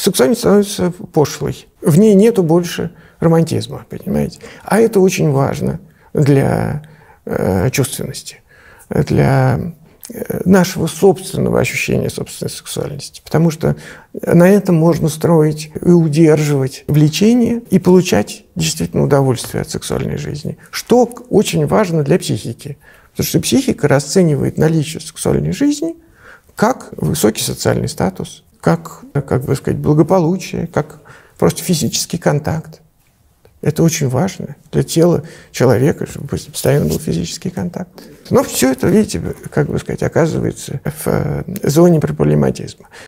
сексуальность становится пошлой. В ней нету больше романтизма, понимаете? А это очень важно для э, чувственности, для э, нашего собственного ощущения собственной сексуальности. Потому что на этом можно строить и удерживать влечение и получать действительно удовольствие от сексуальной жизни, что очень важно для психики. Потому что психика расценивает наличие сексуальной жизни как высокий социальный статус, как, как бы сказать, благополучие, как просто физический контакт. Это очень важно для тела человека, чтобы постоянно был физический контакт. Но все это, видите, как бы сказать, оказывается в э, зоне проблематизма.